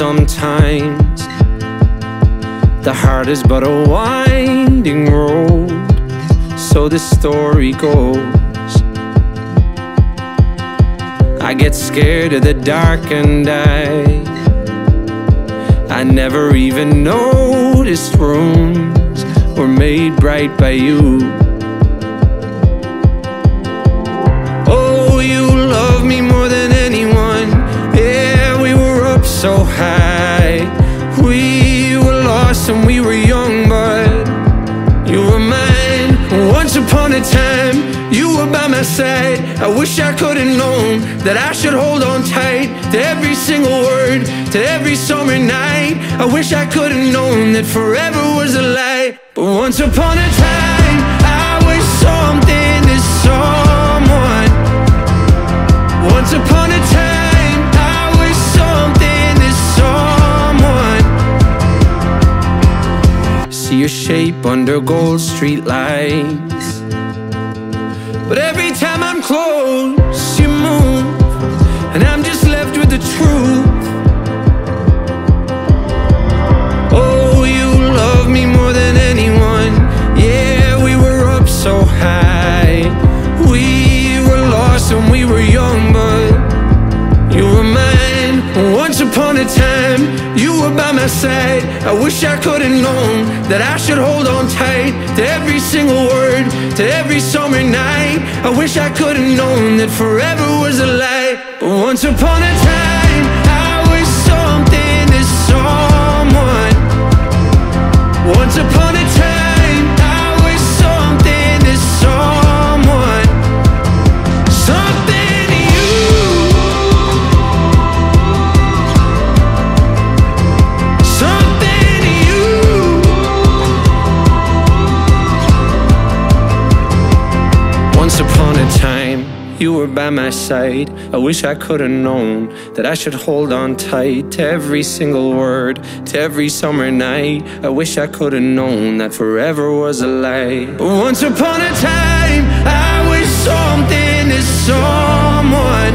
sometimes. The heart is but a winding road, so the story goes. I get scared of the dark and I I never even noticed rooms were made bright by you. So high. We were lost and we were young, but you were mine. Once upon a time, you were by my side. I wish I could have known that I should hold on tight to every single word, to every summer night. I wish I could have known that forever was a lie. But once upon a time, I was something your shape under gold street lights. But every were by. I wish I could have known that I should hold on tight to every single word, to every summer night. I wish I could have known that forever was a lie. But once upon a time, I was something to someone. Once upon were by my side. I wish I could have known that I should hold on tight to every single word, to every summer night. I wish I could have known that forever was a lie. Once upon a time, I was something to someone.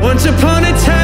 Once upon a time,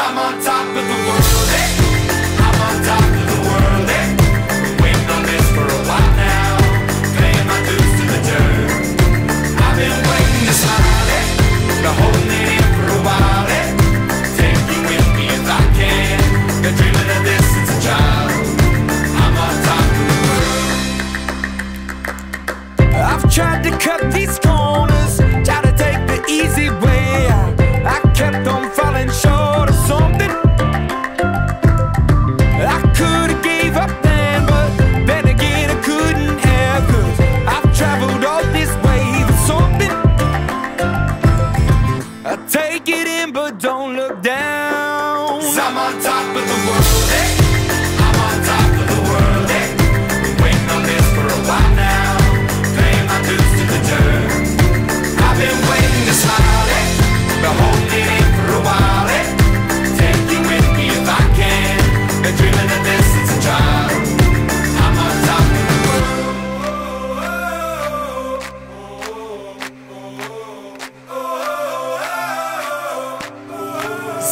I'm on top of the world, eh? I'm on top of the world, eh? Waiting on this for a while now. Paying my dues to the dirt. I've been waiting eh? Been holding it in for a while, with me if I can. Been dreaming of this since a child. I'm on top of the world. I've tried to cut these